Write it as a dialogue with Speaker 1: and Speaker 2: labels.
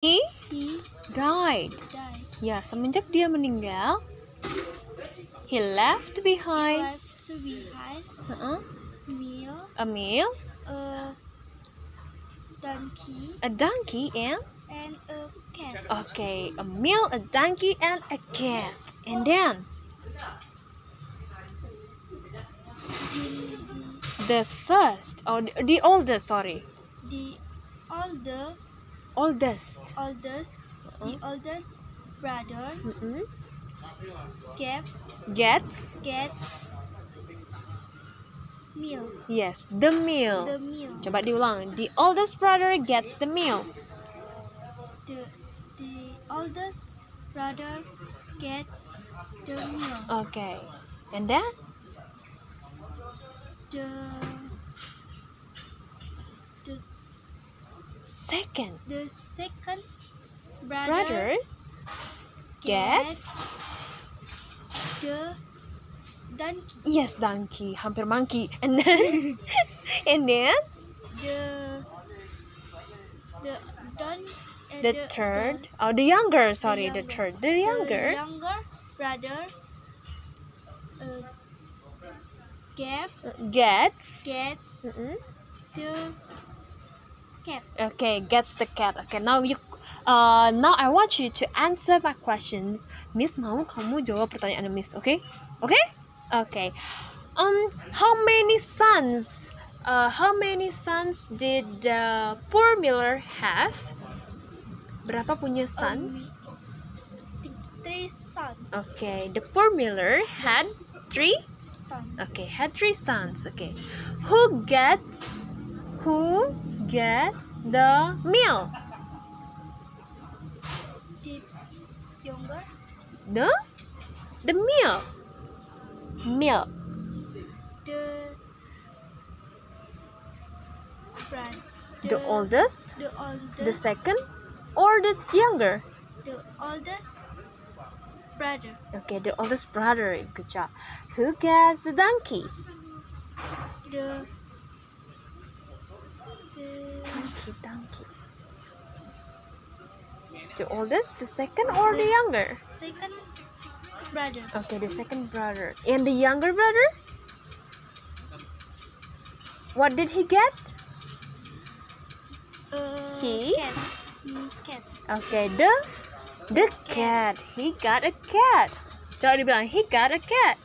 Speaker 1: he
Speaker 2: he
Speaker 1: died.
Speaker 2: died.
Speaker 1: Ya, semenjak dia meninggal, he left behind
Speaker 2: Left to behind
Speaker 1: uh-uh,
Speaker 2: meal,
Speaker 1: a meal,
Speaker 2: a donkey,
Speaker 1: a donkey, and
Speaker 2: and a cat.
Speaker 1: okay, a meal, a donkey, and a cat. And then
Speaker 2: The,
Speaker 1: the first, or the, the oldest, sorry,
Speaker 2: the older
Speaker 1: oldest.
Speaker 2: oldest the uh-huh. oldest brother
Speaker 1: Mm-mm,
Speaker 2: gave
Speaker 1: gets
Speaker 2: gets meal
Speaker 1: yes the meal.
Speaker 2: the meal
Speaker 1: Coba diulang. The oldest brother gets the meal.
Speaker 2: the the oldest brother gets the meal
Speaker 1: Okay. And then
Speaker 2: the the
Speaker 1: second.
Speaker 2: The second brother,
Speaker 1: brother gets
Speaker 2: the donkey.
Speaker 1: Yes donkey, hampir monkey. And then and then?
Speaker 2: The the don uh,
Speaker 1: the third? oh the younger. Sorry the
Speaker 2: younger.
Speaker 1: third. The younger.
Speaker 2: The younger brother uh, gave
Speaker 1: gets
Speaker 2: gets
Speaker 1: Mm-mm.
Speaker 2: the cat.
Speaker 1: Okay gets the cat. Okay now you uh now I want you to answer my questions. Miss mau kamu jawab pertanyaan Miss oke oke oke um how many sons uh how many sons did the poor miller have? Berapa punya sons
Speaker 2: Um, th- three son
Speaker 1: okay the poor miller had three?
Speaker 2: Son
Speaker 1: Okay, had three sons. Okay, who gets who gets the meal?
Speaker 2: the younger
Speaker 1: The the meal. Meal.
Speaker 2: the brand
Speaker 1: The oldest,
Speaker 2: the oldest
Speaker 1: the second, or the younger?
Speaker 2: the oldest brother
Speaker 1: Okay, the oldest brother. Good job. Who gets the donkey?
Speaker 2: the the
Speaker 1: Donkey, donkey. The oldest, the second, or the younger?
Speaker 2: second brother
Speaker 1: Okay, the second brother. And the younger brother? What did he get?
Speaker 2: uh,
Speaker 1: He?
Speaker 2: cat cat
Speaker 1: Okay, the the cat. He got a cat. Coba dibilang he got a cat.